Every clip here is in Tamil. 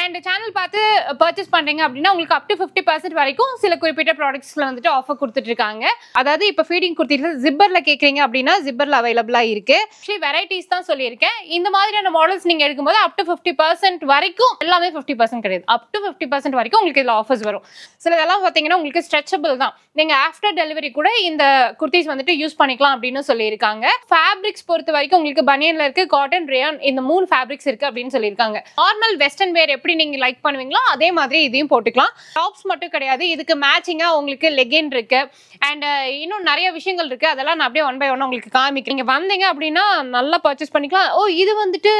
அண்ட் சேனல் பார்த்து uh, பர்ச்சேஸ் பண்ணுறீங்க அப்படின்னா உங்களுக்கு அப் டு ஃபிஃப்டி பர்சன்ட் வரைக்கும் சில குறிப்பிட்ட ப்ராடக்ட்ஸில் வந்துட்டு ஆஃபர் கொடுத்துட்டு இருக்காங்க. அதாவது இப்போ ஃபீடிங் கொடுத்துட்டு ஜிப்பரில் கேட்குறீங்க அப்படின்னா ஜிப்பரில் அவைலபிளாக இருக்குது ஆக்சுவலி வெரைட்டிஸ் தான் சொல்லியிருக்கேன். இந்த மாதிரியான மாடல்ஸ் நீங்கள் எடுக்கும்போது அப் டு ஃபிஃப்டி பர்சன்ட் வரைக்கும் எல்லாமே ஃபிஃப்டி பர்சன்ட் கிடையாது. அப் டு ஃபிஃப்டி பர்சன்ட் வரைக்கும் உங்களுக்கு இதில் ஆஃபர்ஸ் வரும். சிலதெல்லாம் பார்த்தீங்கன்னா உங்களுக்கு ஸ்ட்ரெச்சபிள் தான். நீங்கள் ஆஃப்டர் டெலிவரி கூட இந்த குர்த்திஸ் வந்துட்டு யூஸ் பண்ணிக்கலாம் அப்படின்னு சொல்லியிருக்காங்க. ஃபேப்ரிக்ஸ் பொறுத்த வரைக்கும் உங்களுக்கு பனியனில் இருக்குது காட்டன் ரேயான் இந்த மூணு ஃபேப்ரிக்ஸ் இருக்குது அப்படின்னு சொல்லியிருக்காங்க. நார்மல் வெஸ்டர்ன் வேர் எப்படி நீங்க லைக் பண்ணுவீங்களோ அதே மாதிரி இதையும் போட்டுக்கலாம். டாப்ஸ் மட்டும் கிடையாது. இதுக்கு மேட்சிங்கா உங்களுக்கு லெகின் இருக்கு. அண்ட் இன்னும் நிறைய விஷயங்கள் இருக்கு. அதெல்லாம் நான் அப்படியே ஒன் பை ஒன் உங்களுக்கு காமிக்கிறேன். நீங்க வந்தீங்க அப்படின்னா நல்லா பர்ச்சேஸ் பண்ணிக்கலாம். ஓ இது வந்துட்டு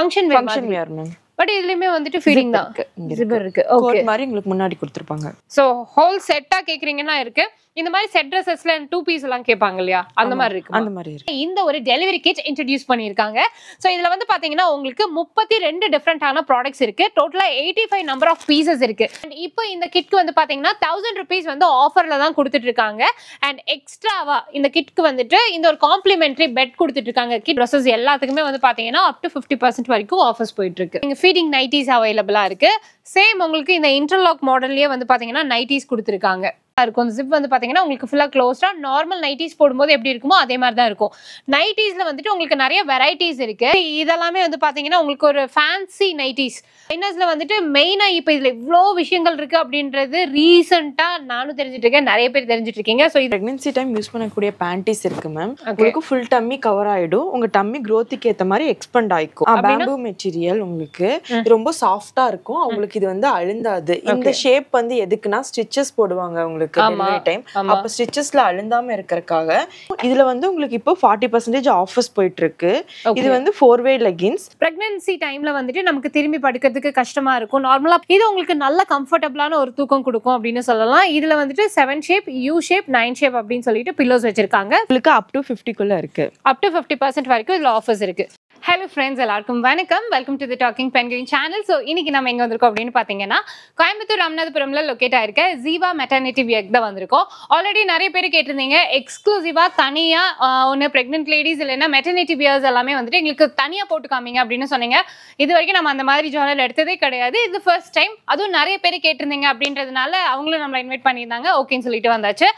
ஃபங்க்ஷன் ஃபங்க்ஷன் வேர் பட் இதுலயுமே வந்துட்டு ஃபீலிங் தான். ஜிபர் இருக்கு. ஓகே மாதிரி உங்களுக்கு முன்னாடி கொடுத்துருப்பாங்க. ஸோ ஹோல் செட்டா கேக்குறீங்கன்னா இருக்கு. இந்த மாதிரி செட் ட்ரெஸ்ஸஸ்ல டூ பீஸ் எல்லாம் கேட்பாங்க இல்லையா? அந்த மாதிரி இருக்கு அந்த மாதிரி இருக்கு. இந்த ஒரு டெலிவரி கிட் இன்ட்ரடியூஸ் பண்ணியிருக்காங்க. ஸோ இதுல வந்து பாத்தீங்கன்னா உங்களுக்கு முப்பத்தி ரெண்டு டிஃப்ரெண்டான ப்ராடக்ட்ஸ் இருக்கு. டோட்டலா eighty five number of pieces இருக்கு. அண்ட் இப்போ இந்த கிட்க்கு வந்து பாத்தீங்கன்னா தௌசண்ட் ருபீஸ் வந்து ஆஃபர்ல தான் கொடுத்துட்டு இருக்காங்க அண்ட் எக்ஸ்ட்ராவா இந்த கிட்க்கு வந்துட்டு இந்த ஒரு காம்ப்ளிமெண்டரி பெட் கொடுத்துட்டு இருக்காங்க கிட் ட்ரெஸ்ஸஸ் எல்லாத்துக்குமே வந்து பாத்தீங்கன்னா அப் டு ஃபிஃப்டி பர்சன்ட் வரைக்கும் ஆஃபர்ஸ் போயிட்டு இருக்கு இங்க ஃபீடிங் நைட்டிஸ் அவைலபிளா இருக்கு. சேம் உங்களுக்கு இந்த இன்டர்லாக் மாடல்லயே வந்து பாத்தீங்கன்னா நைட்டிஸ் கொடுத்துருக்காங்க. இருக்கும். ஜிப் வந்து பாத்தீங்கன்னா உங்களுக்கு ஃபுல்லா க்ளோஸ்டா நார்மல் நைட்டிஸ் போடும்போது எப்படி இருக்குமோ அதே மாதிரி தான் இருக்கும். நைட்டிஸ்ல வந்துட்டு உங்களுக்கு நிறைய வெரைட்டிஸ் இருக்கு. இதெல்லாமே வந்து பாத்தீங்கன்னா உங்களுக்கு ஒரு ஃபேன்சி நைட்டிஸ் இன்னர்ஸ்ல வந்துட்டு மெயினா இப்போ இதுல இவ்வளோ விஷயங்கள் இருக்கு அப்படின்றது ரீசெண்டா நானும் தெரிஞ்சுட்டு இருக்கேன். நிறைய பேர் தெரிஞ்சுட்டு இருக்கீங்க. ஸோ இது பிரெக்னன்சி டைம் யூஸ் பண்ணக்கூடிய பேண்டிஸ் இருக்கு மேம் உங்களுக்கு ஃபுல் டம்மி கவர் ஆயிடும். உங்க டம்மி க்ரோத்துக்கு ஏத்த மாதிரி எக்ஸ்பெண்ட் ஆயிக்கும். பேம்பு மெட்டீரியல் உங்களுக்கு ரொம்ப சாஃப்டா இருக்கும். உங்களுக்கு இது வந்து அழுந்தாது. இந்த ஷேப் வந்து எதுக்குன்னா ஸ்டிச்சஸ் போடுவாங்க உங்களுக்கு டெலிவரி டைம். அப்ப ஸ்டிச்சஸ்ல அழுந்தாம இருக்கறதுக்காக இதுல வந்து உங்களுக்கு இப்போ ஃபார்ட்டி பர்சன்டேஜ் ஆஃபர்ஸ் போயிட்டு இருக்கு இது வந்து ஃபோர் வே லெகின்ஸ் பிரெக்னன்சி டைம்ல வந்துட்டு நமக்கு திரும்பி படுக்கிறதுக்கு கஷ்டமா இருக்கும். நார்மலா இது உங்களுக்கு நல்ல கம்ஃபர்டபுளான ஒரு தூக்கம் கொடுக்கும் அப்படின்னு சொல்லலாம். இதுல வந்துட்டு seven shape U shape nine shape அப்படின்னு சொல்லிட்டு பில்லோஸ் வச்சிருக்காங்க. உங்களுக்கு அப் டு ஃபிஃப்டிக்குள்ள இருக்கு. அப் டு ஃபிஃப்டி பர்சன்ட் வரைக்கும் இதில் ஆஃபர்ஸ் இருக்கு. ஹலோ ஃப்ரெண்ட்ஸ் எல்லாருக்கும் வணக்கம். Welcome to the talking penguin channel so இன்னைக்கு நம்ம எங்கே வந்திருக்கோம் அப்படின்னு பார்த்தீங்கன்னா கோயம்புத்தூர் ராமநாதபுரம்ல லொக்கேட் ஆயிருக்க ஜீவா மெட்டர்னிட்டி வியக் தான் வந்திருக்கோம். ஆல்ரெடி நிறைய பேர் கேட்டிருந்தீங்க எக்ஸ்க்ளூசிவாக தனியாக ஒன்று ப்ரெக்னென்ட் லேடிஸ் இல்லைன்னா மெட்டர்னிட்டி வியர்ஸ் எல்லாமே வந்துட்டு எங்களுக்கு தனியாக போட்டு காமிங்க அப்படின்னு சொன்னீங்க. இது வரைக்கும் நம்ம அந்த மாதிரி ஜோனல் எடுத்ததே கிடையாது. இது ஃபர்ஸ்ட் டைம் அதுவும் நிறைய பேர் கேட்டிருந்தீங்க அப்படின்றதுனால அவங்களும் நம்மளை இன்வைட் பண்ணியிருந்தாங்க. ஓகேன்னு சொல்லிட்டு வந்தாச்சு.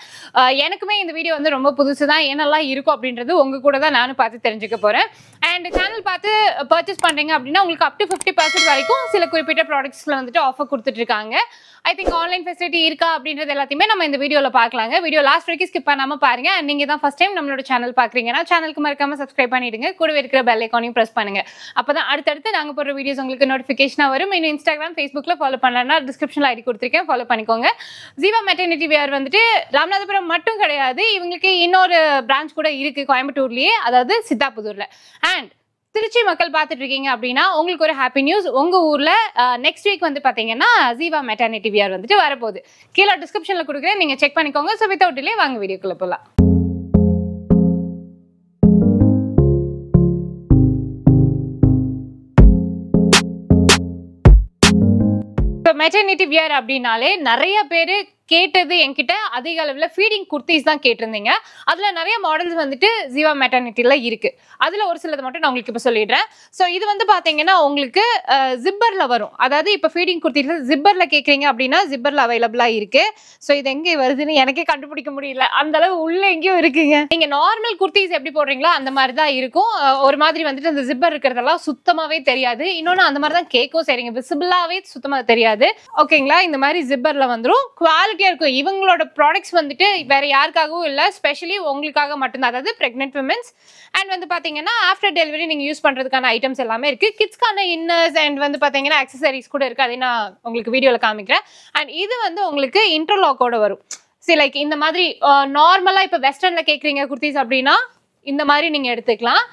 எனக்குமே இந்த வீடியோ வந்து ரொம்ப புதுசு தான் என்னெல்லாம் இருக்கும் அப்படின்றது உங்க கூட தான் நானும் பார்த்து தெரிஞ்சுக்க போறேன். அண்ட் சேனல் பார்த்து பர்ச்சேஸ் பண்றீங்க அப்படின்னா உங்களுக்கு அப் டு ஃபிஃப்டி பர்சன்ட் வரைக்கும் சில குறிப்பிட்ட ப்ராடக்ட்ஸில் வந்துட்டு ஆஃபர் கொடுத்துட்டு இருக்காங்க. ஐ திங்க் ஆன்லைன் ஃபெசிலிட்டி இருக்கா அப்படின்றது எல்லாத்தையுமே நம்ம இந்த வீடியோவில் பார்க்கலாங்க. வீடியோ லாஸ்ட் வரைக்கும் ஸ்கிப் பண்ணாமல் பாருங்க. அண்ட் நீங்கள் தான் ஃபர்ஸ்ட் டைம் நம்மளோட சேனல் பார்க்குறீங்கன்னா சேனலுக்கு மறக்காமல் சப்ஸ்கிரைப் பண்ணிடுங்க. கூடவே இருக்கிற பெல் ஐக்கானையும் பிரஸ் பண்ணுங்க. அப்பதான் அடுத்தடுத்து நாங்கள் போடுற வீடியோஸ் உங்களுக்கு நோட்டிஃபிகேஷனாக வரும். இன்னும் இன்ஸ்டாகிராம் ஃபேஸ்புக்கில் ஃபாலோ பண்ணலன்னா டிஸ்கிரிப்ஷனில் ஐடி கொடுத்துருக்கேன். ஃபாலோ பண்ணிக்கோங்க. ஜீவா மெட்டர்னிட்டி வேர் வந்துட்டு ராமநாதபுரம் மட்டும் கிடையாது. இவங்களுக்கு இன்னொரு பிரான்ச் கூட இருக்குது கோயம்புத்தூர்லேயே. அதாவது சித்தாபுதூரில். அண்ட் திருச்சி மக்கள் பார்த்துட்டு இருக்கீங்க அப்படின்னா உங்களுக்கு ஒரு ஹாப்பி நியூஸ் உங்க ஊர்ல நெக்ஸ்ட் வீக் வந்து பாத்தீங்கன்னா ஜீவா மெட்டர்னிட்டி வியர் வந்துட்டு வரப்போகுது. கீழே டிஸ்கிரிப்ஷன்ல கொடுக்குறேன். நீங்க செக் பண்ணிக்கோங்க. ஸோ வித்தவுட் டிலே வாங்க வீடியோக்குள்ள போகலாம் மெட்டர்னிட்டி வியர் அப்படின்னாலே நிறைய பேர் கேட்டது என்கிட்ட அதிக அளவில் ஃபீடிங் குர்த்திஸ் தான் கேட்டிருந்தீங்க. அதில் நிறைய மாடல்ஸ் வந்துட்டு ஜீவா மெட்டர்னிட்டியில் இருக்குது அதில் ஒரு சிலது மட்டும் நான் உங்களுக்கு இப்போ சொல்லிடுறேன். ஸோ இது வந்து பார்த்தீங்கன்னா உங்களுக்கு ஜிப்பரில் வரும். அதாவது இப்போ ஃபீடிங் குர்த்தியில் ஜிப்பரில் கேட்குறீங்க அப்படின்னா ஜிப்பரில் அவைலபிளாக இருக்குது ஸோ இது எங்கே வருதுன்னு எனக்கே கண்டுபிடிக்க முடியல. அந்த அளவு உள்ளே எங்கேயும் இருக்குங்க. நீங்கள் நார்மல் குர்த்திஸ் எப்படி போடுறீங்களோ அந்த மாதிரி தான் இருக்கும். ஒரு மாதிரி வந்துட்டு அந்த ஜிப்பர் இருக்கிறதெல்லாம் சுத்தமாகவே தெரியாது. இன்னொன்று அந்த மாதிரி தான் கேட்கும் சரிங்க. விசிபிளாகவே சுத்தமாக தெரியாது. ஓகேங்களா இந்த மாதிரி ஜிப்பரில் வந்துடும் குவாலிட்டி குவாலிட்டியாக இருக்கும். இவங்களோட ப்ராடக்ட்ஸ் வந்துட்டு வேறு யாருக்காகவும் இல்லை ஸ்பெஷலி உங்களுக்காக மட்டும்தான். அதாவது ப்ரெக்னென்ட் விமென்ஸ் அண்ட் வந்து பார்த்தீங்கன்னா ஆஃப்டர் டெலிவரி நீங்கள் யூஸ் பண்ணுறதுக்கான ஐட்டம்ஸ் எல்லாமே இருக்குது கிட்ஸ்க்கான இன்னர்ஸ் அண்ட் வந்து பார்த்தீங்கன்னா அக்சசரிஸ் கூட இருக்குது அதை நான் உங்களுக்கு வீடியோவில் காமிக்கிறேன். அண்ட் இது வந்து உங்களுக்கு இன்டர்லாக்கோட வரும். சரி லைக் இந்த மாதிரி uh, நார்மலாக இப்போ வெஸ்டர்னில் கேட்குறீங்க குர்த்திஸ் அப்படின்னா இந்த மாதிரி நீங்கள் எடுத்துக்கலாம்.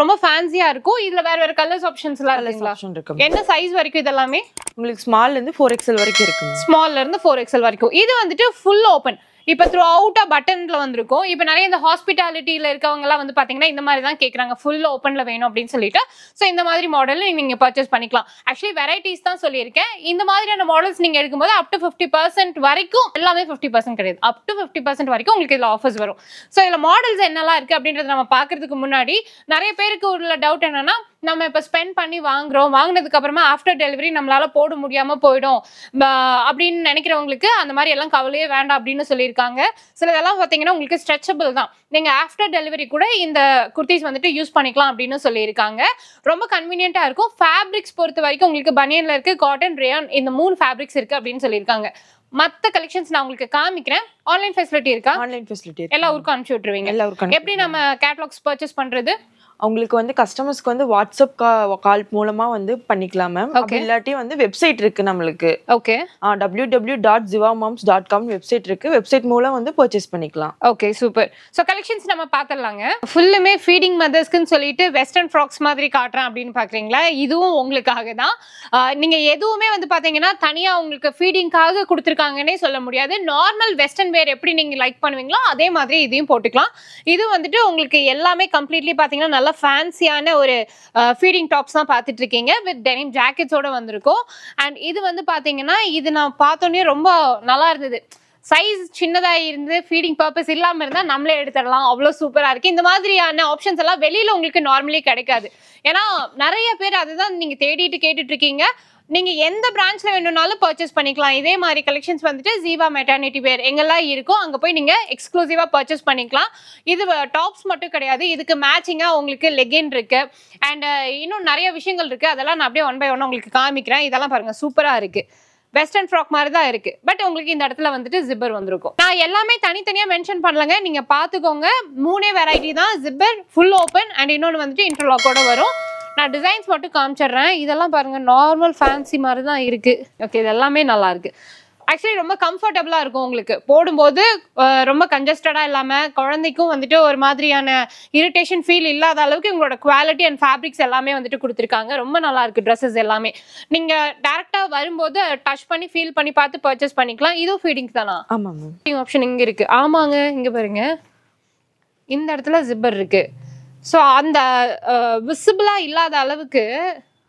ரொம்ப ஃபேன்சியாக இருக்கும். இதில் வேற வேற கலர்ஸ் ஆப்ஷன்ஸ்லாம் இருக்குங்களா? ஆப்ஷன் இருக்கு. என்ன சைஸ் வரைக்கும் இதெல்லாமே? உங்களுக்கு ஸ்மால்ல இருந்து ஃபோர் எக்ஸல் வரைக்கும் இருக்குங்க ஸ்மால்ல இருந்து ஃபோர் எக்ஸல் வரைக்கும். இது வந்துட்டு ஃபுல் ஓப்பன் இப்போ த்ரூ அவுட்டாக பட்டனில் வந்திருக்கும். இப்போ நிறைய இந்த ஹாஸ்பிட்டாலிட்டியில் இருக்கவங்கலாம் வந்து பார்த்தீங்கன்னா இந்த மாதிரி தான் கேட்குறாங்க ஃபுல் ஓப்பனில் வேணும் அப்படின்னு சொல்லிட்டு. ஸோ இந்த மாதிரி மாடலில் நீங்கள் பர்ச்சேஸ் பண்ணிக்கலாம். ஆக்சுவலி வெரைட்டிஸ் தான் சொல்லியிருக்கேன். இந்த மாதிரியான மாடல்ஸ் நீங்கள் எடுக்கும்போது அப் டு ஃபிஃப்டி பர்சன்ட் வரைக்கும் எல்லாமே ஃபிஃப்டி பர்சன்ட் கிடையாது. அப் டு ஃபிஃப்டி பர்சன்ட் வரைக்கும் உங்களுக்கு இதில் ஆஃபர்ஸ் வரும். ஸோ இதில் மாடல்ஸ் என்னெல்லாம் இருக்குது அப்படின்றத நம்ம பார்க்குறதுக்கு முன்னாடி நிறைய பேருக்கு உள்ள டவுட் என்னென்னா நம்ம இப்போ ஸ்பெண்ட் பண்ணி வாங்குறோம் வாங்கினதுக்கு அப்புறமா ஆஃப்டர் டெலிவரி நம்மளால போட முடியாம போயிடும். அப்படின்னு நினைக்கிறவங்களுக்கு அந்த மாதிரி எல்லாம் கவலையே வேண்டாம் அப்படின்னு சொல்லியிருக்காங்க. சிலதெல்லாம் பார்த்தீங்கன்னா உங்களுக்கு ஸ்ட்ரெச்சபிள் தான். நீங்க ஆஃப்டர் டெலிவரி கூட இந்த குர்த்திஸ் வந்துட்டு யூஸ் பண்ணிக்கலாம் அப்படின்னு சொல்லியிருக்காங்க. ரொம்ப கன்வீனியன்ட்டா இருக்கும். ஃபேப்ரிக்ஸ் பொறுத்த வரைக்கும் உங்களுக்கு பனியன்ல இருக்கு காட்டன் ரேயான் இந்த மூணு ஃபேப்ரிக்ஸ் இருக்கு அப்படின்னு சொல்லியிருக்காங்க. மத்த கலெக்ஷன்ஸ் நான் உங்களுக்கு காமிக்கிறேன். ஆன்லைன் ஃபெசிலிட்டி இருக்கா? ஆன்லைன் ஃபெசிலிட்டி எல்லா ஊருக்கும் அனுப்பிச்சு விட்டுருவீங்க. எல்லா ஊருக்கும் எப்படி நம்ம கேட்லாக்ஸ் பர்ச்சேஸ் பண்றது? அவங்களுக்கு வந்து கஸ்டமர்ஸ்க்கு வந்து வாட்ஸ்அப் கால் மூலமா வந்து பண்ணிக்கலாம் மேம் அப்படி இல்லாட்டி வந்து வெப்சைட் இருக்கு நம்மளுக்கு. Okay W W dot Jiva moms dot com website இருக்கு. வெப்சைட் மூலம் வந்து பர்ச்சேஸ் பண்ணிக்கலாம். ஓகே சூப்பர் ஸோ கலெக்ஷன்ஸ் நம்ம பார்த்துடலாங்க. ஃபுல்லுமே ஃபீடிங் மதர்ஸ்க்குன்னு சொல்லிட்டு வெஸ்டர்ன் ஃப்ராக்ஸ் மாதிரி காட்டுறேன் அப்படின்னு பார்க்குறீங்களா? இதுவும் உங்களுக்காக தான். ஆஹ் நீங்க எதுவுமே வந்து பார்த்தீங்கன்னா தனியாக உங்களுக்கு ஃபீடிங்காக கொடுத்துருக்காங்கன்னே சொல்ல முடியாது. நார்மல் வெஸ்டர்ன் வேர் எப்படி நீங்கள் லைக் பண்ணுவீங்களோ அதே மாதிரி இதையும் போட்டுக்கலாம். இது வந்துட்டு உங்களுக்கு எல்லாமே கம்ப்ளீட்லி பார்த்தீங்கன்னா நல்லா ஃபேன்சியான ஒரு uh, ஃபீடிங் டாப்ஸ் தான் பார்த்துட்டு இருக்கீங்க வித் டெனிம் ஜாக்கெட்ஸோட வந்திருக்கும். அண்ட் இது வந்து பார்த்தீங்கன்னா இது நான் பார்த்தோன்னே ரொம்ப நல்லா இருந்தது. சைஸ் சின்னதாக இருந்து ஃபீடிங் பர்பஸ் இல்லாமல் இருந்தால் நம்மளே எடுத்துடலாம். அவ்வளோ சூப்பராக இருக்குது இந்த மாதிரியான ஆப்ஷன்ஸ் எல்லாம் வெளியில் உங்களுக்கு நார்மலி கிடைக்காது. ஏன்னா நிறைய பேர் அதுதான் நீங்கள் தேடிட்டு கேட்டுட்ருக்கீங்க. நீங்கள் நீங்க எந்த பிரான்ச்ல வேணும்னாலும் பர்ச்சேஸ் பண்ணிக்கலாம். இதே மாதிரி கலெக்ஷன்ஸ் வந்துட்டு ஜீவா மெட்டர்னிட்டி வேர் எங்கெல்லாம் இருக்கோ அங்க போய் நீங்க எக்ஸ்க்ளூசிவா பர்ச்சேஸ் பண்ணிக்கலாம். இது டாப்ஸ் மட்டும் கிடையாது. இதுக்கு மேட்சிங்கா உங்களுக்கு லெகின் இருக்கு. அண்ட் இன்னும் நிறைய விஷயங்கள் இருக்கு. அதெல்லாம் நான் அப்படியே ஒன் பை ஒன் உங்களுக்கு காமிக்கிறேன். இதெல்லாம் பாருங்க சூப்பரா இருக்கு. வெஸ்டர்ன் ஃப்ராக் மாதிரி தான் இருக்கு. பட் உங்களுக்கு இந்த இடத்துல வந்துட்டு ஜிப்பர் வந்திருக்கும். நான் எல்லாமே தனித்தனியா மென்ஷன் பண்ணலங்க. நீங்க பாத்துக்கோங்க மூணே வெரைட்டி தான். ஜிப்பர் ஃபுல் ஓப்பன் அண்ட் இன்னொன்று வந்துட்டு இன்டர்லாக்கோட வரும். நான் டிசைன்ஸ் மட்டும் காமிச்சிடுறேன். இதெல்லாம் பாருங்க நார்மல் ஃபேன்சி மாதிரி தான் இருக்கு. ஓகே இது எல்லாமே நல்லா இருக்கு. ஆக்சுவலி ரொம்ப கம்ஃபர்டபுளா இருக்கும் உங்களுக்கு. போடும்போது ரொம்ப கன்ஜஸ்டடா இல்லாம குழந்தைக்கும் வந்துட்டு ஒரு மாதிரியான இரிட்டேஷன் ஃபீல் இல்லாத அளவுக்கு உங்களோட குவாலிட்டி அண்ட் ஃபேப்ரிக்ஸ் எல்லாமே வந்துட்டு கொடுத்துருக்காங்க. ரொம்ப நல்லா இருக்கு ட்ரெஸ்ஸஸ் எல்லாமே. நீங்க டேரக்டா வரும்போது டச் பண்ணி ஃபீல் பண்ணி பார்த்து பர்ச்சேஸ் பண்ணிக்கலாம். இதுவும் ஃபீடிங்ஸ் தானா? ஆமா மேம். ஃபீடிங் ஆப்ஷன் இங்க இருக்கு. ஆமாங்க இங்க பாருங்க. இந்த இடத்துல ஜிப்பர் இருக்கு. ஸோ அந்த விசிபிளாக இல்லாத அளவுக்கு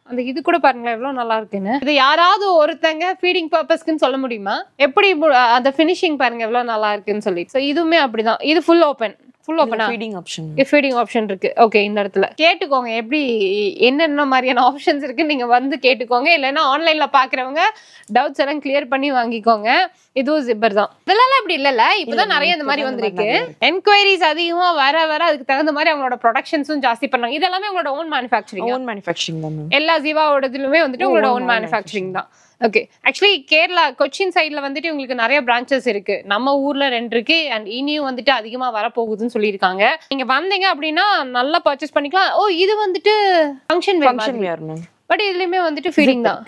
அந்த இது கூட பாருங்களேன் எவ்வளோ நல்லா இருக்குன்னு. இது யாராவது ஒருத்தங்க ஃபீடிங் பர்பஸ்க்குன்னு சொல்ல முடியுமா? எப்படி அந்த ஃபினிஷிங் பாருங்க எவ்வளோ நல்லா இருக்குன்னு சொல்லி. ஸோ இதுவுமே அப்படிதான். இது ஃபுல் ஓப்பன் ஃபுல் ஓப்பனா ஃபீடிங் ஆப்ஷன் ஃபீடிங் ஆப்ஷன் இருக்கு. ஓகே இந்த இடத்துல. கேட்டுக்கோங்க எப்படி என்னென்ன மாதிரியான ஆப்ஷன்ஸ் இருக்கு நீங்க வந்து கேட்டுக்கோங்க. இல்லைன்னா ஆன்லைன்ல பாக்குறவங்க டவுட்ஸ் எல்லாம் கிளியர் பண்ணி வாங்கிக்கோங்க. இதுவும் ஜிப்பர் தான். இதெல்லாம் அப்படி இல்லைல்ல? இப்பதான் நிறைய இந்த மாதிரி வந்திருக்கு. என்கொயரிஸ் அதிகமா வர வர அதுக்கு தகுந்த மாதிரி அவங்களோட ப்ரொடக்ஷன்ஸும் ஜாஸ்தி பண்ணாங்க இதெல்லாமே உங்களோட ஓன் மேனுஃபேக்சரிங் ஓன் மேனுஃபேக்சரிங் தான் எல்லா ஜீவாவோடதுலுமே வந்துட்டு உங்களோட ஓன் மேனுஃபேக்சரிங் தான். ஓகே ஆக்சுவலி கேரளா கொச்சின் சைடுல வந்துட்டு உங்களுக்கு நிறைய பிரான்ச்சஸ் இருக்கு. நம்ம ஊர்ல ரெண்டு இருக்கு. அண்ட் இனியும் வந்துட்டு அதிகமா வரப்போகுதுன்னு சொல்லியிருக்காங்க. நீங்க வந்தீங்க அப்படின்னா நல்லா பர்ச்சேஸ் பண்ணிக்கலாம். ஓ இது வந்துட்டு function function wear ma'am but இதுலயுமே வந்துட்டு ஃபீடிங் தான்.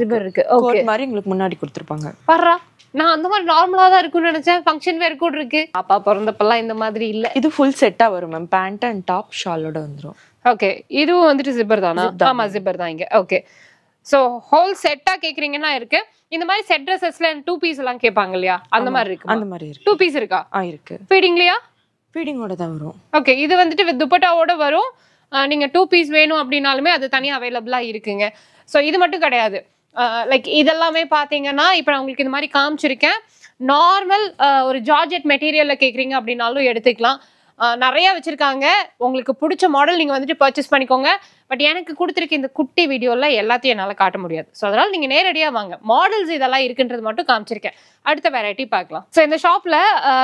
ஜிபர் இருக்கு. ஓகே மாதிரி உங்களுக்கு முன்னாடி கொடுத்துருப்பாங்க. பர்றா நான் அந்த மாதிரி நார்மலா தான் இருக்கும்னு நினைச்சேன். ஃபங்க்ஷன் வேர் கூட இருக்கு. பாப்பா பிறந்தப்பெல்லாம் இந்த மாதிரி இல்ல. இது ஃபுல் செட்டா வரும் மேம் பேண்ட் அண்ட் டாப் ஷாலோட வந்துரும். ஓகே இதுவும் வந்துட்டு ஜிப்பர் தான். ஆமா ஜிப்பர் தான் இங்க. ஓகே ஸோ ஹோல் செட்டா கேக்குறீங்கன்னா இருக்கு. இந்த மாதிரி செட் ட்ரெஸ்ஸஸ்ல டூ பீஸ் எல்லாம் கேட்பாங்க இல்லையா? அந்த மாதிரி இருக்கு அந்த மாதிரி இருக்கு. டூ பீஸ் இருக்கா? ஆ இருக்கு. ஃபீடிங்லையா ஃபீடிங்கோட தான் வரும். ஓகே இது வந்துட்டு வித் துப்பட்டாவோட வரும். அஹ் நீங்க டூ பீஸ் வேணும் அப்படின்னாலுமே அது தனியாக அவைலபிளாக இருக்குங்க. ஸோ இது மட்டும் கிடையாது. லைக் இதெல்லாமே பார்த்தீங்கன்னா இப்போ நான் உங்களுக்கு இந்த மாதிரி காமிச்சிருக்கேன். நார்மல் ஒரு ஜார்ஜெட் மெட்டீரியலில் கேட்குறீங்க அப்படின்னாலும் எடுத்துக்கலாம். நிறைய வச்சிருக்காங்க. உங்களுக்கு பிடிச்ச மாடல் நீங்கள் வந்துட்டு பர்ச்சேஸ் பண்ணிக்கோங்க. பட் எனக்கு கொடுத்துருக்க இந்த குட்டி வீடியோவில் எல்லாத்தையும் என்னால் காட்ட முடியாது. ஸோ அதனால் நீங்கள் நேரடியாக வாங்க. மாடல்ஸ் இதெல்லாம் இருக்குன்றது மட்டும் காமிச்சிருக்கேன். அடுத்த வெரைட்டி பார்க்கலாம். ஸோ இந்த ஷாப்பில்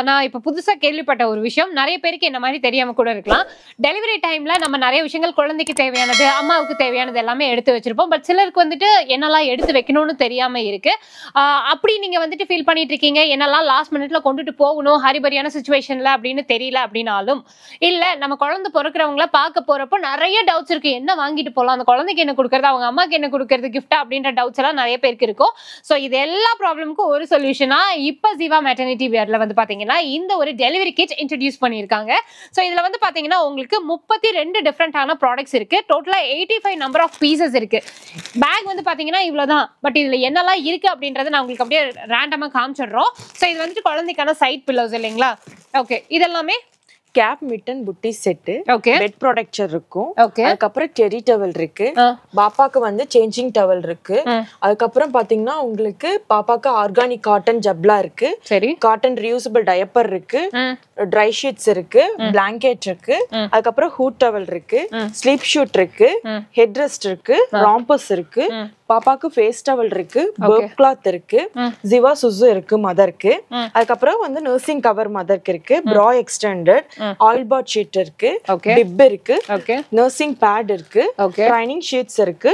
நான் இப்போ புதுசாக கேள்விப்பட்ட ஒரு விஷயம். நிறைய பேருக்கு என்ன மாதிரி தெரியாமல் கூட இருக்கலாம். டெலிவரி டைமில் நம்ம நிறைய விஷயங்கள் குழந்தைக்கு தேவையானது அம்மாவுக்கு தேவையானது எல்லாமே எடுத்து வச்சிருப்போம். பட் சிலருக்கு வந்துட்டு என்னெல்லாம் எடுத்து வைக்கணும்னு தெரியாமல் இருக்கு. அப்படி நீங்கள் வந்துட்டு ஃபீல் பண்ணிட்டு இருக்கீங்க. என்னெல்லாம் லாஸ்ட் மினிட்ல கொண்டுட்டு போகணும் ஹரிபரியான சுச்சுவேஷனில் அப்படின்னு தெரியல அப்படின்னாலும் இல்லை நம்ம குழந்தை பிறக்கிறவங்கள பார்க்க போகிறப்போ நிறைய டவுட்ஸ் இருக்கு. என்ன வாங்கிட்டு போகலாம் அந்த குழந்தைக்கு என்ன கொடுக்கறது? அவங்க அம்மாக்கு என்ன கொடுக்கறது? கிஃப்டா அப்படின்ற டவுட்ஸ் எல்லாம் நிறைய பேருக்கு இருக்கும். ஸோ இது எல்லா ப்ராப்ளமுக்கும் ஒரு சொல்யூஷனா இப்போ ஜீவா மெட்டர்னிட்டி வேர்ல வந்து பாத்தீங்கன்னா இந்த ஒரு டெலிவரி கிட் இன்ட்ரடியூஸ் பண்ணியிருக்காங்க. ஸோ இதுல வந்து பாத்தீங்கன்னா உங்களுக்கு முப்பத்தி ரெண்டு டிஃப்ரெண்டான ப்ராடக்ட்ஸ் இருக்கு. டோட்டலா eighty five number of pieces இருக்கு. பேக் வந்து பாத்தீங்கன்னா இவ்வளவுதான். பட் இதுல என்னெல்லாம் இருக்கு அப்படின்றத நான் உங்களுக்கு அப்படியே ரேண்டமா காமிச்சிடுறோம். ஸோ இது வந்துட்டு குழந்தைக்கான சைட் பில்லோஸ் இல்லைங்களா? ஓகே இதெல்லாமே cap mitten bootie set okay bed protector இருக்கும் ஓகே அதுக்கப்புறம் டெரி டவல் இருக்கு. பாப்பாக்கு வந்து சேஞ்சிங் டவல் இருக்கு. அதுக்கப்புறம் பாத்தீங்கன்னா உங்களுக்கு பாப்பாக்கு ஆர்கானிக் காட்டன் ஜப்லா இருக்கு. சரி. காட்டன் ரியூசபிள் டயப்பர் இருக்கு. ட்ரை ஷீட்ஸ் இருக்கு. பிளாங்கெட் இருக்கு. அதுக்கப்புறம் ஹூட் டவல் இருக்கு. ஸ்லீப் ஷூட் இருக்கு. ஹெட் ரெஸ்ட் இருக்கு. ராம்பஸ் இருக்கு. பாப்பாக்கு ஃபேஸ் டவல் இருக்கு பர்ப் கிளாத் இருக்கு. ஜிவா சுசு இருக்கு மதருக்கு. அதுக்கப்புறம் வந்து நர்சிங் கவர் மதருக்கு இருக்கு ப்ரா எக்ஸ்டெண்டட் ம். ஆயில் பாட் ஷீட் இருக்கு பிப் இருக்கு நர்சிங் பேட் இருக்கு ட்ரைனிங் ஷீட்ஸ் இருக்கு.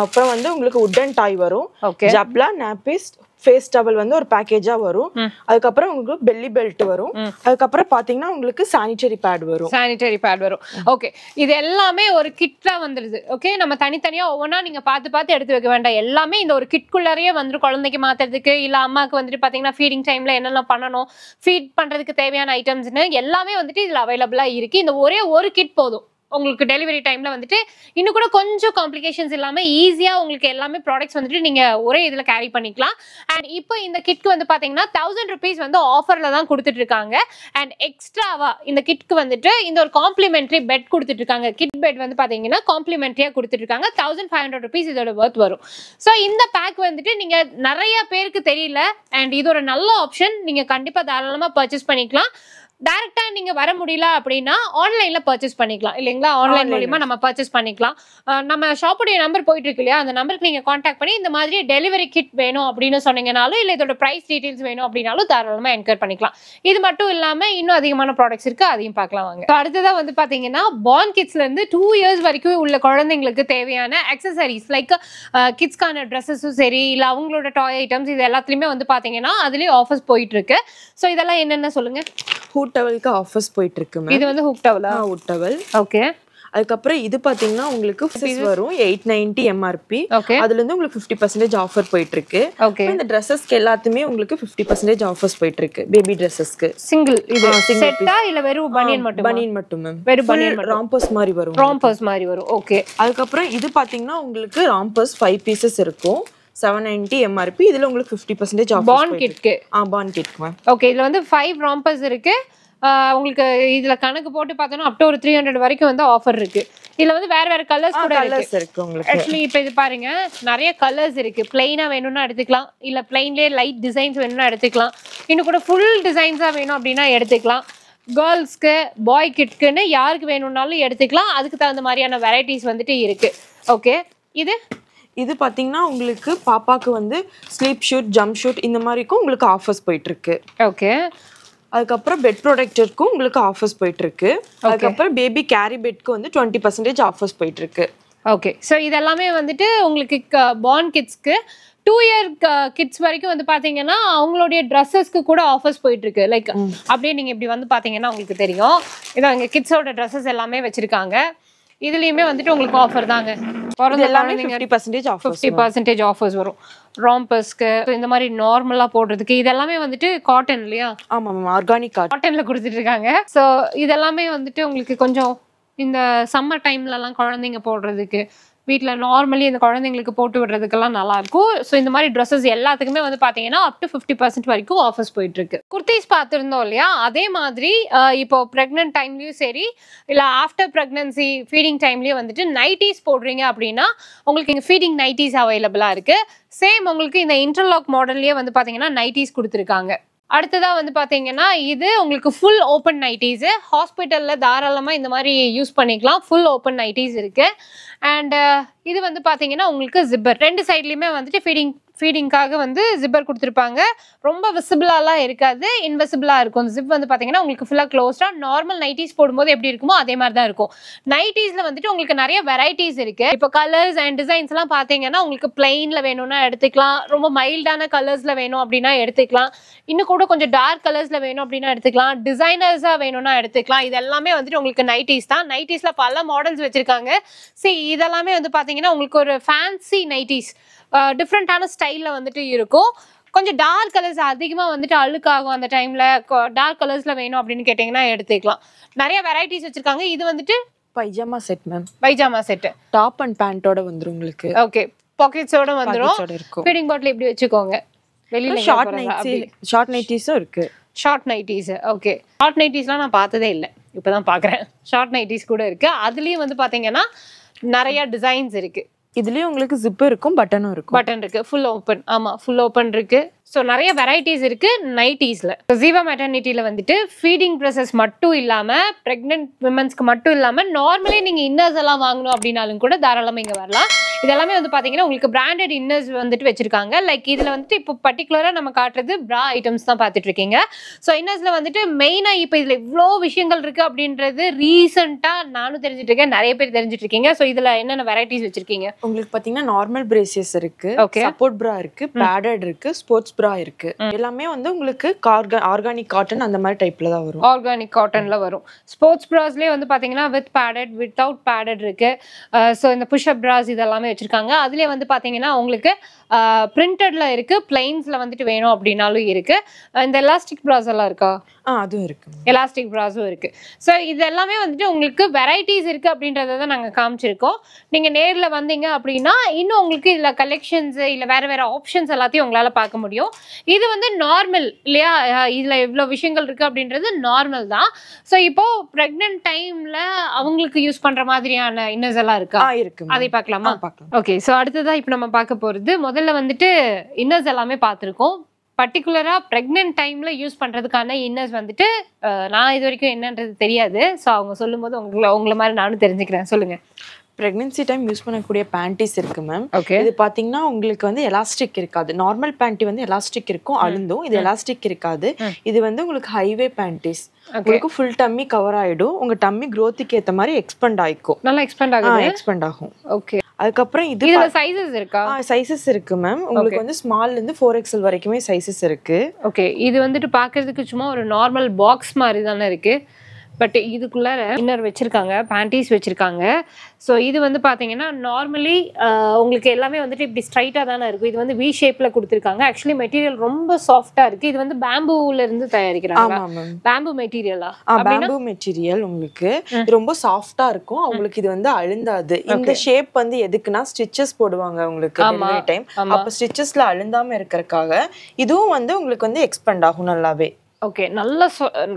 அப்புறம் வந்து உங்களுக்கு உட்டன் டாய் வரும். ஜப்லா நாப்பிஸ் ஃபேஸ் டவல் வந்து ஒரு பேக்கேஜா வரும். அதுக்கப்புறம் உங்களுக்கு பெல்லி பெல்ட் வரும். அதுக்கப்புறம் பாத்தீங்கன்னா உங்களுக்கு சானிட்டரி பேட் வரும். சானிட்டரி பேட் வரும். ஓகே இது எல்லாமே ஒரு கிட்ல வந்துருது. ஓகே நம்ம தனித்தனியா ஒவ்வொன்றா நீங்க பார்த்து பார்த்து எடுத்து வைக்க வேண்டாம். எல்லாமே இந்த ஒரு கிட்குள்ளாரையே வந்துட்டு குழந்தைக்கு மாத்துறதுக்கு இல்ல அம்மாக்கு வந்துட்டு பாத்தீங்கன்னா ஃபீடிங் டைம்ல என்னென்ன பண்ணணும் ஃபீட் பண்றதுக்கு தேவையான ஐட்டம்ஸ்னு எல்லாமே வந்துட்டு இதுல அவைலபிளா இருக்கு. இந்த ஒரே ஒரு கிட் போதும். உங்களுக்கு டெலிவரி டைம்ல வந்துட்டு இன்னும் கூட கொஞ்சம் காம்ப்ளிகேஷன்ஸ் இல்லாம ஈஸியா உங்களுக்கு எல்லாமே ப்ராடக்ட்ஸ் வந்துட்டு நீங்க ஒரே இதுல கேரி பண்ணிக்கலாம். அண்ட் இப்போ இந்த கிட்க்கு வந்து பாத்தீங்கன்னா தௌசண்ட் ருபீஸ் வந்து ஆஃபர்ல தான் கொடுத்துட்டு இருக்காங்க. அண்ட் எக்ஸ்ட்ராவா இந்த கிட்க்கு வந்துட்டு இந்த ஒரு காம்ப்ளிமெண்ட்ரி பெட் கொடுத்துட்டு இருக்காங்க. கிட் பெட் வந்து பாத்தீங்கன்னா காம்ப்ளிமெண்ட்ரியா கொடுத்துட்டு இருக்காங்க. தௌசண்ட் ஃபைவ் ஹண்ட்ரட் ருபீஸ் இதோட ஒர்த் வரும். ஸோ இந்த பேக் வந்துட்டு நீங்க நிறைய பேருக்கு தெரியல. அண்ட் இது ஒரு நல்ல ஆப்ஷன் நீங்க கண்டிப்பா தாராளமா பர்ச்சேஸ் பண்ணிக்கலாம். டைரக்டா நீங்க வர முடியல அப்படின்னா ஆன்லைன்ல பர்ச்சேஸ் பண்ணிக்கலாம். இல்லைங்களா? ஆன்லைன். மூலியமா நம்ம பர்ச்சேஸ் பண்ணிக்கலாம். நம்ம ஷாப்புடைய நம்பர் போயிட்டு இருக்கு இல்லையா? அந்த நம்பருக்கு நீங்க காண்டாக்ட் பண்ணி இந்த மாதிரி டெலிவரி கிட் வேணும் அப்படின்னு சொன்னீங்கனாலும் இல்ல இதோட பிரைஸ் டீடைல்ஸ் வேணும் அப்படின்னாலும் தாராளமா என்கொயர் பண்ணிக்கலாம். இது மட்டும் இல்லாம இன்னும் அதிகமான ப்ராடக்ட்ஸ் இருக்கு அதையும் பார்க்கலாம் வாங்க. So, அடுத்ததா வந்து பாத்தீங்கன்னா பான் கிட்ஸ்ல இருந்து டூ இயர்ஸ் வரைக்கும் உள்ள குழந்தைங்களுக்கு தேவையான அக்சசரிஸ் லைக் கிட்ஸ்க்கான ட்ரெஸ்ஸஸும் சரி இல்ல அவங்களோட டாய் ஐட்டம்ஸ் இது எல்லாத்துலயுமே வந்து பாத்தீங்கன்னா அதுலயும் ஆஃபர்ஸ் போயிட்டு இருக்கு. ஸோ இதெல்லாம் என்னென்ன சொல்லுங்க? ஹூட் டவலுக்கு ஆஃபர்ஸ் போயிட்டு இருக்கு இது வந்து ஹுக் டவலா ஹூட் டவல் ஓகே அதுக்கப்புறம் இது பாத்தீங்கன்னா உங்களுக்கு fees வரும் எயிட் நைன்டி எம்ஆர்பி அதுல இருந்து உங்களுக்கு ஃபிஃப்டி பர்சன்டேஜ் ஆஃபர் போயிட்டு இருக்கு ஓகே இந்த ட்ரெஸ்ஸஸ்க்கு எல்லாத்துமே உங்களுக்கு ஃபிஃப்டி பர்சன்டேஜ் ஆஃபர்ஸ் போயிட்டு இருக்கு பேபி ட்ரெஸ்ஸஸ்க்கு சிங்கிள் இது செட்டா இல்ல வெறும் பனியன் மட்டும்? பனியன் மட்டும் மேம் வெறும் பனியன் ராம்பர்ஸ் மாதிரி வரும் ராம்பர்ஸ் மாதிரி வரும். ஓகே அதுக்கப்புறம் இது பாத்தீங்கன்னா உங்களுக்கு ராம்பர்ஸ் ஃபைவ் பீசஸ் இருக்கும். செவன் நைன்டி எம்ஆர்பி இதுல உங்களுக்கு ஃபிஃப்டி பர்சன்டேஜ் ஆஃபர் பான் கிட்க்கு ஆ பான் கிட் மேம் ஓகே இதுல வந்து ஃபைவ் ராம்பர்ஸ் இருக்கு. ஆஹ் உங்களுக்கு இதுல கணக்கு போட்டு பார்த்தோம்னா அப் டு ஒரு த்ரீ ஹண்ட்ரட் வரைக்கும் வந்து ஆஃபர் இருக்கு. இதுல வந்து வேற வேற கலர்ஸ் கூட இருக்கு. கலர்ஸ் இருக்கு உங்களுக்கு. ஆக்சுவலி இப்போ இது பாருங்க நிறைய கலர்ஸ் இருக்கு. பிளைனா வேணும்னா எடுத்துக்கலாம். இல்ல பிளைன்லேயே லைட் டிசைன்ஸ் வேணும்னா எடுத்துக்கலாம். இன்னும் கூட ஃபுல் டிசைன்ஸா வேணும் அப்படின்னா எடுத்துக்கலாம். கேர்ள்ஸ்க்கு பாய் கிட்க்குன்னு யாருக்கு வேணும்னாலும் எடுத்துக்கலாம். அதுக்கு தகுந்த மாதிரியான வெரைட்டிஸ் வந்துட்டு இருக்கு. ஓகே இது இது பாத்தீங்கன்னா உங்களுக்கு பாப்பாக்கு வந்து ஸ்லீப் ஷூட் ஜம்ப் ஷூட் இந்த மாதிரிக்கும் உங்களுக்கு ஆஃபர்ஸ் போயிட்டு இருக்கு ஓகே அதுக்கப்புறம் பெட் ப்ரொடெக்டருக்கும் உங்களுக்கு ஆஃபர்ஸ் போயிட்டு இருக்கு அதுக்கப்புறம் பேபி கேரி பெட்க்கு வந்து டுவெண்ட்டி பர்சன்டேஜ் ஆஃபர்ஸ் போயிட்டு இருக்கு ஓகே ஸோ இதெல்லாமே வந்துட்டு உங்களுக்கு பார்ன் கிட்ஸ்க்கு டூ இயர் கிட்ஸ் வரைக்கும் வந்து பாத்தீங்கன்னா அவங்களுடைய ட்ரெஸ்ஸஸ்க்கு கூட ஆஃபர்ஸ் போயிட்டு இருக்கு லைக் அப்படியே நீங்க இப்படி வந்து பாத்தீங்கன்னா உங்களுக்கு தெரியும். இதான் இங்க கிட்ஸோட ட்ரெஸ்ஸஸ் எல்லாமே வச்சிருக்காங்க. இதுலயுமே வந்துட்டு உங்களுக்கு ஆஃபர் தாங்க. பிறந்த எல்லாமே fifty percentage fifty percentage offers வரும். ராம்பர்ஸ்க்கு இந்த மாதிரி நார்மலா போடுறதுக்கு இதெல்லாமே வந்துட்டு காட்டன் இல்லையா? ஆமா மேம் ஆர்கானிக் காட்டன்ல கொடுத்துட்டு இருக்காங்க. ஸோ இதெல்லாமே வந்துட்டு உங்களுக்கு கொஞ்சம் இந்த சம்மர் டைம்லலாம் குழந்தைங்க போடுறதுக்கு வீட்டில் நார்மலி இந்த குழந்தைங்களுக்கு போட்டு விடுறதுக்கெல்லாம் நல்லாயிருக்கும் ஸோ இந்த மாதிரி ட்ரெஸ்ஸஸ் எல்லாத்துக்குமே வந்து பார்த்தீங்கன்னா அப் டு ஃபிஃப்டி பர்சன்ட் வரைக்கும் ஆஃபர்ஸ் போயிட்டுருக்கு. குர்த்திஸ் பார்த்துருந்தோம் இல்லையா? அதே மாதிரி இப்போ ப்ரெக்னென்ட் டைம்லேயும் சரி இல்லை ஆஃப்டர் ப்ரெக்னன்சி ஃபீடிங் டைம்லேயும் வந்துட்டு நைட்டிஸ் போடுறீங்க அப்படின்னா உங்களுக்கு இங்கே ஃபீடிங் நைட்டிஸ் அவைலபிளாக இருக்குது சேம் உங்களுக்கு இந்த இன்டர்லாக் மாடல்லையே வந்து பார்த்தீங்கன்னா நைட்டிஸ் கொடுத்துருக்காங்க. அடுத்ததாக வந்து பார்த்தீங்கன்னா இது உங்களுக்கு ஃபுல் ஓப்பன் நைட்டிஸு ஹாஸ்பிட்டலில் தாராளமாக இந்த மாதிரி யூஸ் பண்ணிக்கலாம். ஃபுல் ஓப்பன் நைட்டிஸ் இருக்குது அண்டு இது வந்து பார்த்தீங்கன்னா உங்களுக்கு ஜிப்பர் ரெண்டு சைட்லேயுமே வந்துட்டு ஃபீடிங் ஃபீடிங்காக வந்து ஜிப்பர் கொடுத்துருப்பாங்க. ரொம்ப விசிபிளாலாம் இருக்காது. இன்விசிபிளாக இருக்கும். ஜிப் வந்து பார்த்தீங்கன்னா உங்களுக்கு ஃபுல்லாக க்ளோஸ்டாக நார்மல் நைட்டிஸ் போடும்போது எப்படி இருக்குமோ அதே மாதிரி தான் இருக்கும். நைட்டிஸில் வந்துட்டு உங்களுக்கு நிறைய வெரைட்டிஸ் இருக்கு. இப்போ கலர்ஸ் அண்ட் டிசைன்ஸ்லாம் பார்த்தீங்கன்னா உங்களுக்கு பிளெயினில் வேணும்னா எடுத்துக்கலாம். ரொம்ப மைல்டான கலர்ஸில் வேணும் அப்படின்னா எடுத்துக்கலாம். இன்னும் கூட கொஞ்சம் டார்க் கலர்ஸில் வேணும் அப்படின்னா எடுத்துக்கலாம். டிசைனர்ஸாக வேணும்னா எடுத்துக்கலாம். இது எல்லாமே வந்துட்டு உங்களுக்கு நைட்டிஸ் தான். நைட்டிஸில் பல மாடல்ஸ் வச்சுருக்காங்க. சரி இதெல்லாமே வந்து பார்த்தீங்கன்னா உங்களுக்கு ஒரு ஃபேன்சி நைட்டிஸ் டிஃப்ரெண்ட்டான ஸ்டைலில் வந்துட்டு இருக்கும். கொஞ்சம் டார்க் கலர்ஸ் அதிகமாக வந்துட்டு அழுக்காகும் அந்த டைமில் டார்க் கலர்ஸில் வேணும் அப்படின்னு கேட்டிங்கன்னா எடுத்துக்கலாம். நிறைய வெரைட்டிஸ் வச்சுருக்காங்க. இது வந்துட்டு pyjama set ma'am pyjama set top and பேண்டோட வந்துரும் உங்களுக்கு. ஓகே பாக்கெட்ஸோட வந்துடும் ஃபீடிங் பாட்டில் இப்படி வச்சுக்கோங்க. வெளியில் ஷார்ட் நைட்ஸ் ஷார்ட் நைட்டிஸும் இருக்கு. ஷார்ட் நைட்டிஸ் ஓகே ஷார்ட் நைட்டிஸ்லாம் நான் பார்த்ததே இல்லை. இப்பதான் பாக்குறேன் ஷார்ட் நைட்டிஸ் கூட இருக்கு. அதுலயும் வந்து பாத்தீங்கன்னா நிறைய டிசைன்ஸ் இருக்கு. இதுலயும் உங்களுக்கு ஜிப் இருக்கும் பட்டனும் இருக்கும். பட்டன் இருக்கு. ஃபுல் ஓப்பன் ஆமா ஃபுல் ஓப்பன் இருக்கு. ஸோ நிறைய வெரைட்டிஸ் இருக்கு நைட்டிஸ்ல ஜீவா மெட்டர்னிட்டியில வந்துட்டு ஃபீடிங் ப்ரெசஸ் மட்டும் இல்லாம பிரெக்னென்ட் விமன்ஸ்க்கு மட்டும் இல்லாம நார்மலி நீங்க இன்னர்ஸ் எல்லாம் வாங்கணும் அப்படின்னாலும் கூட தாராளமா இங்க வரலாம். இதெல்லாமே வந்து பாத்தீங்கன்னா உங்களுக்கு பிராண்டட் இன்னர்ஸ் வந்துட்டு வச்சிருக்காங்க. லைக் இதுல வந்துட்டு இப்போ பர்டிகுலரா நம்ம காட்டுறது ப்ரா ஐட்டம்ஸ் தான் பார்த்துட்டு இருக்கீங்க. ஸோ இன்னர்ஸ்ல வந்துட்டு மெயினா இப்போ இதுல இவ்வளோ விஷயங்கள் இருக்கு அப்படின்றது ரீசெண்டா நானும் தெரிஞ்சுட்டு இருக்கேன். நிறைய பேர் தெரிஞ்சுட்டு இருக்கீங்க. ஸோ இதுல என்னென்ன வெரைட்டிஸ் வச்சிருக்கீங்க? உங்களுக்கு பாத்தீங்கன்னா நார்மல் பிரேசியஸ் இருக்கு Okay. சப்போர்ட் பிரா இருக்கு பேடட் இருக்கு ஸ்போர்ட்ஸ் பிரா இருக்கு. எல்லாமே வந்து உங்களுக்கு ஆர்கானிக் காட்டன் அந்த மாதிரி டைப்ல தான் வரும். ஆர்கானிக் காட்டன்ல வரும். ஸ்போர்ட்ஸ் ப்ராஸ்லேயே வந்து பாத்தீங்கன்னா வித் பேடட் வித்தவுட் பேடட் இருக்கு. ஸோ இந்த புஷ்அப் ப்ராஸ் இதெல்லாமே வச்சிருக்காங்க. அதுலேயே வந்து பாத்தீங்கன்னா உங்களுக்கு பிரிண்டட்ல இருக்கு. பிளைன்ஸ்ல வந்துட்டு வேணும் அப்படின்னாலும் இருக்கு. இந்த எலாஸ்டிக் ப்ராஸ் எல்லாம் இருக்கா? ஆ அதுவும் இருக்கு எலாஸ்டிக் ப்ராஸும் இருக்கு. ஸோ இது எல்லாமே வந்துட்டு உங்களுக்கு வெரைட்டிஸ் இருக்கு அப்படின்றத தான் நாங்கள் காமிச்சிருக்கோம். நீங்க நேர்ல வந்தீங்க அப்படின்னா இன்னும் உங்களுக்கு இதுல கலெக்ஷன்ஸ் இல்ல வேற வேற ஆப்ஷன்ஸ் எல்லாத்தையும் உங்களால பார்க்க முடியும். இது வந்து நார்மல் இல்லையா? இதுல இவ்வளோ விஷயங்கள் இருக்கு அப்படின்றது நார்மல் தான். ஸோ இப்போ ப்ரெக்னென்ட் டைம்ல அவங்களுக்கு யூஸ் பண்ற மாதிரியான இன்னர்ஸ் எல்லாம் இருக்கா? இருக்கு. அதை பார்க்கலாமா? பார்க்கலாம். ஓகே ஸோ அடுத்ததா இப்போ நம்ம பார்க்க போகிறது முதல்ல வந்துட்டு இன்னர்ஸ் எல்லாமே பார்த்துருக்கோம். பர்டிகுலராக ப்ரெக்னென்ட் டைமில் யூஸ் பண்ணுறதுக்கான இன்னர்ஸ் வந்துட்டு நான் இது வரைக்கும் என்னன்றது தெரியாது. ஸோ அவங்க சொல்லும்போது உங்களை உங்களை மாதிரி நானும் தெரிஞ்சுக்கிறேன். சொல்லுங்கள் பிரெக்னன்சி டைம் யூஸ் பண்ணக்கூடிய பேண்டிஸ் இருக்கு மேம் ஓகே இது பாத்தீங்கன்னா உங்களுக்கு வந்து எலாஸ்டிக் இருக்காது. நார்மல் பேண்டி வந்து எலாஸ்டிக் இருக்கும் அழுந்தும். இது எலாஸ்டிக் இருக்காது. இது வந்து உங்களுக்கு ஹைவே பேண்டிஸ் உங்களுக்கு ஃபுல் டம்மி கவர் ஆயிடும். உங்க டம்மி growth-க்கு ஏத்த மாதிரி எக்ஸ்பெண்ட் ஆயிக்கும். நல்லா எக்ஸ்பெண்ட் ஆகுது? எக்ஸ்பெண்ட் ஆகும். ஓகே அதுக்கப்புறம் இது இதுல சைஸஸ் இருக்கா? சைசஸ் இருக்கு மேம் உங்களுக்கு வந்து ஸ்மால்ல இருந்து ஃபோர் எக்ஸல் வரைக்குமே சைசஸ் இருக்கு. ஓகே இது வந்துட்டு பார்க்கிறதுக்கு சும்மா ஒரு நார்மல் பாக்ஸ் மாதிரி தானே இருக்கு. பட் இதுக்குள்ளார இன்னர் வச்சிருக்காங்க பேண்டீஸ் வச்சிருக்காங்க. ஸோ இது வந்து பார்த்தீங்கன்னா நார்மலி உங்களுக்கு எல்லாமே வந்துட்டு இப்படி ஸ்ட்ரைட்டாக தானே இருக்கும். இது வந்து வி ஷேப்பில் கொடுத்துருக்காங்க. ஆக்சுவலி மெட்டீரியல் ரொம்ப சாஃப்டாக இருக்கு. இது வந்து பேம்பூல இருந்து தயாரிக்கிறாங்க பேம்பு மெட்டீரியலா பேம்பு மெட்டீரியல் உங்களுக்கு. இது ரொம்ப சாஃப்டா இருக்கும். உங்களுக்கு இது வந்து அழுந்தாது. இந்த ஷேப் வந்து எதுக்குன்னா ஸ்டிச்சஸ் போடுவாங்க உங்களுக்கு டைம் அப்ப ஸ்டிச்சஸ்ல அழுந்தாம இருக்கறதுக்காக இதுவும் வந்து உங்களுக்கு வந்து எக்ஸ்பெண்ட் ஆகும் நல்லாவே. ஓகே நல்ல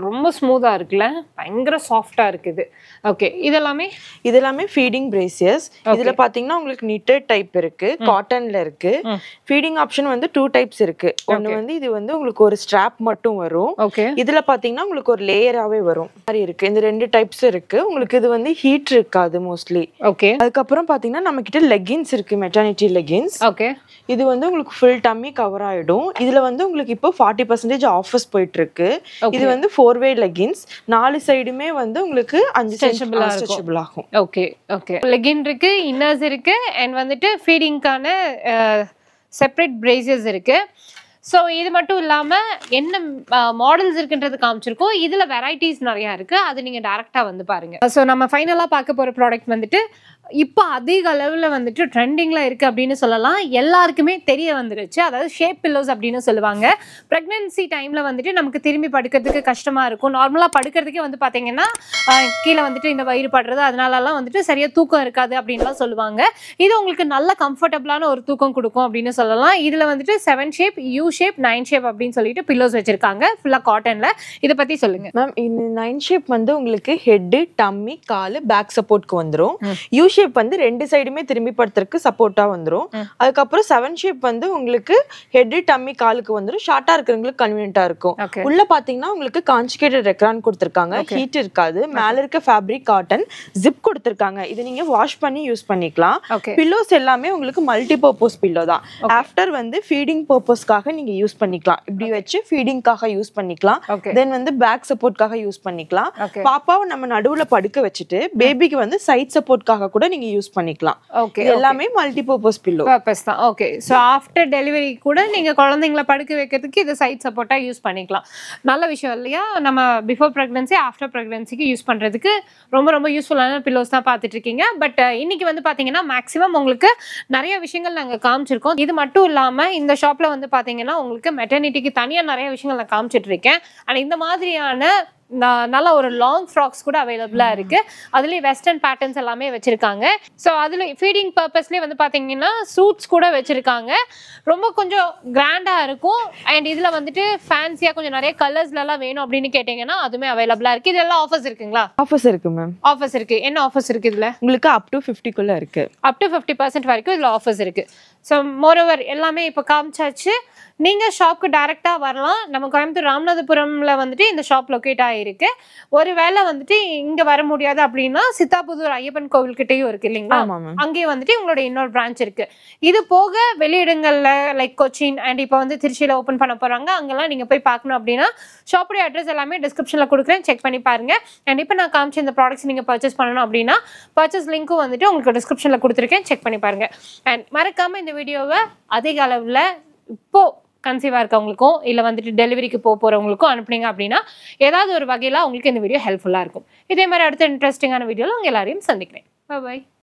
ரொம்ப ஸ்மூத்தா இருக்குல்ல? பயங்கர சாஃப்டா இருக்குது. ஓகே இதெல்லாமே? இது எல்லாமே ஃபீடிங் பிரேசியஸ் இதுல பாத்தீங்கன்னா உங்களுக்கு knitted டைப் இருக்கு காட்டன்ல இருக்கு. ம். ஃபீடிங் ஆப்ஷன் வந்து டூ டைப்ஸ் இருக்கு. ஒன்னு வந்து இது வந்து உங்களுக்கு ஒரு ஸ்ட்ராப் மட்டும் வரும். ஓகே இதுல பாத்தீங்கன்னா உங்களுக்கு ஒரு லேயராவே வரும். மாதிரி இருக்கு. இந்த ரெண்டு டைப்ஸ் இருக்கு. உங்களுக்கு இது வந்து ஹீட் இருக்காது மோஸ்ட்லி ஓகே அதுக்கப்புறம் பாத்தீங்கன்னா நம்ம கிட்ட லெகின்ஸ் இருக்கு மெட்டர்னிட்டி லெகின்ஸ் ஓகே இது வந்து உங்களுக்கு ஃபுல் டம்மி கவர் ஆயிடும். இதுல வந்து உங்களுக்கு இப்போ ஃபார்ட்டி பர்சன்டேஜ் ஆஃபர்ஸ் போயிட்டு இருக்கு. இது வந்து ஃபோர் வே லெகின்ஸ் நாலு சைடுமே வந்து உங்களுக்கு அஞ்சு. ஸ்ட்ரெச்சபிள் ஆகும். ஓகே ஓகே லெகின் இருக்கு இன்னர்ஸ் இருக்கு அண்ட் வந்துட்டு ஃபீடிங்க்கான செப்பரேட் பிரேசஸ் இருக்கு. ஸோ இது மட்டும் இல்லாமல் என்ன மாடல்ஸ் இருக்குன்றது காமிச்சிருக்கோம். இதில் வெரைட்டிஸ் நிறையா இருக்குது அது நீங்கள் டேரெக்டாக வந்து பாருங்கள் ஸோ நம்ம ஃபைனலாக பார்க்க போகிற ப்ராடக்ட் வந்துட்டு இப்போ அதிக அளவில் வந்துட்டு ட்ரெண்டிங்கில் இருக்குது அப்படின்னு சொல்லலாம். எல்லாருக்குமே தெரிய வந்துருச்சு. அதாவது ஷேப் பில்லோஸ் அப்படின்னு சொல்லுவாங்க. ப்ரெக்னென்சி டைமில் வந்துட்டு நமக்கு திரும்பி படுக்கிறதுக்கு கஷ்டமாக இருக்கும். நார்மலாக படுக்கிறதுக்கே வந்து பார்த்தீங்கன்னா கீழே வந்துட்டு இந்த வயிறு படுறது அதனாலலாம் வந்துட்டு சரியாக தூக்கம் இருக்காது அப்படின்லாம் சொல்லுவாங்க. இது உங்களுக்கு நல்ல கம்ஃபர்டபுளான ஒரு தூக்கம் கொடுக்கும் அப்படின்னு சொல்லலாம். இதில் வந்துட்டு seven shape U shape nine shape அப்படின்னு சொல்லிட்டு பில்லோஸ் வச்சிருக்காங்க. ஃபுல்லாக காட்டனில் இதை பற்றி சொல்லுங்க. மேம் இந்த நைன் ஷேப் வந்து உங்களுக்கு ஹெட்டு டம்மி காலு பேக் சப்போர்ட்க்கு வந்துரும். யூ ஷேப் வந்து ரெண்டு சைடுமே திரும்பி படுத்துறதுக்கு சப்போர்ட்டா வந்துரும். அதுக்கப்புறம் செவன் ஷேப் வந்து உங்களுக்கு ஹெட்டு டம்மி காலுக்கு வந்துரும். ஷார்ட்டா இருக்கிறவங்களுக்கு கன்வீனியன்ட்டா இருக்கும். உள்ள பாத்தீங்கன்னா உங்களுக்கு கான்ஜுகேட்டட் ரெக்ரான் கொடுத்துருக்காங்க. ஹீட் இருக்காது. மேல இருக்க ஃபேப்ரிக் காட்டன் ஜிப் கொடுத்துருக்காங்க. இது நீங்க வாஷ் பண்ணி யூஸ் பண்ணிக்கலாம். பில்லோஸ் எல்லாமே உங்களுக்கு மல்டி பர்பஸ் பில்லோ தான் ஆஃப்டர் வந்து ஃபீடிங் பர்பஸ்க்காக நீங்க யூஸ் பண்ணிக்கலாம். இப்படி வச்சு ஃபீடிங்காக யூஸ் பண்ணிக்கலாம். தென் வந்து பேக் சப்போர்ட்காக யூஸ் பண்ணிக்கலாம். பாப்பாவை நம்ம நடுவுல படுக்க வச்சுட்டு பேபிக்கு வந்து சைட் சப்போர்ட்காக கூட நீங்க யூஸ் பண்ணிக்கலாம். ஓகே எல்லாமே மல்டி பர்பஸ் பில்லோ பர்பஸ் தான். ஓகே ஸோ ஆஃப்டர் டெலிவரி கூட நீங்கள் குழந்தைங்கள படுக்க வைக்கிறதுக்கு இது சைட் சப்போர்ட்டாக யூஸ் பண்ணிக்கலாம். நல்ல விஷயம் இல்லையா? நம்ம பிஃபோர் ப்ரெக்னன்சி ஆஃப்டர் ப்ரெக்னன்சிக்கு யூஸ் பண்ணுறதுக்கு ரொம்ப ரொம்ப யூஸ்ஃபுல்லான பில்லோஸ் தான் பார்த்துட்டு இருக்கீங்க பட் இன்னைக்கு வந்து பார்த்தீங்கன்னா மேக்ஸிமம் உங்களுக்கு நிறைய விஷயங்கள் நாங்கள் காமிச்சிருக்கோம். இது மட்டும் இல்லாமல் இந்த ஷாப்பில் வந்து பார்த்தீங்கன்னா உங்களுக்கு மெட்டர்னிட்டிக்கு தனியாக நிறைய விஷயங்கள் நான் காமிச்சிட்டு இருக்கேன். அண்ட் இந்த மாதிரியான நல்ல ஒரு லாங் ஃப்ராக்ஸ் கூட அவைலபிளா இருக்கு. அதுலயும் வெஸ்டர்ன் பேட்டர்ன்ஸ் எல்லாமே வச்சிருக்காங்க. ஸோ அதுல ஃபீடிங் பர்பஸ்லேயே வந்து பாத்தீங்கன்னா சூட்ஸ் கூட வச்சிருக்காங்க. ரொம்ப கொஞ்சம் கிராண்டா இருக்கும். அண்ட் இதுல வந்துட்டு ஃபேன்சியா கொஞ்சம் நிறைய கலர்ஸ்ல எல்லாம் வேணும் அப்படின்னு கேட்டீங்கன்னா அதுவுமே அவைலபிளா இருக்கு. இதெல்லாம் ஆஃபர்ஸ் இருக்குங்களா? ஆஃபர்ஸ் இருக்கு மேம் ஆஃபர்ஸ் இருக்கு. என்ன ஆஃபர்ஸ் இருக்கு இதுல? உங்களுக்கு அப் டு ஃபிஃப்டிக்குள்ள இருக்கு. அப் டு ஃபிஃப்டி பர்சன்ட் வரைக்கும் இதில் ஆஃபர்ஸ் இருக்குது ஸோ மோரோவர் எல்லாமே இப்போ காமிச்சாச்சு. நீங்கள் ஷாப்க்கு டைரெக்டாக வரலாம். நம்ம கோயம்புத்தூர் ராமநாதபுரமில் வந்துட்டு இந்த ஷாப் லொக்கேட் ஆகிருக்கு ஒருவேளை வந்துட்டு இங்கே வர முடியாது அப்படின்னா சித்தாபுதூர் ஐயப்பன் கோவில்கிட்டயும் இருக்கு இல்லைங்களா? ஆமா மேம் அங்கேயே வந்துட்டு உங்களோட இன்னொரு பிரான்ச் இருக்கு. இது போக வெளியிடங்கள்ல லைக் கொச்சின் அண்ட் இப்போ வந்து திருச்சியில ஓப்பன் பண்ண போறாங்க. அங்கெல்லாம் நீங்க போய் பார்க்கணும் அப்படின்னா ஷாப்புடைய அட்ரஸ் எல்லாமே டிஸ்கிரிப்ஷன்ல கொடுக்குறேன். செக் பண்ணி பாருங்க. அண்ட் இப்போ நான் காமிச்ச இந்த ப்ராடக்ட்ஸ் நீங்க பர்ச்சேஸ் பண்ணணும் அப்படின்னா பர்ச்சேஸ் லிங்க்கும் வந்துட்டு உங்களுக்கு டிஸ்கிரிப்ஷன்ல கொடுத்துருக்கேன். செக் பண்ணி பாருங்க. அண்ட் மறக்காம இந்த வீடியோவை அதிக அளவில் இப்போது கன்சீவாக இருக்கவங்களுக்கும் இல்லை வந்துட்டு டெலிவரிக்கு போக போகிறவங்களுக்கும் அனுப்புனீங்க அப்படின்னா ஏதாவது ஒரு வகையில் உங்களுக்கு இந்த வீடியோ ஹெல்ப்ஃபுல்லாக இருக்கும். இதே மாதிரி அடுத்த இன்ட்ரெஸ்டிங்கான வீடியோவில் உங்கள் எல்லாரையும் சந்திக்கிறேன். பாய்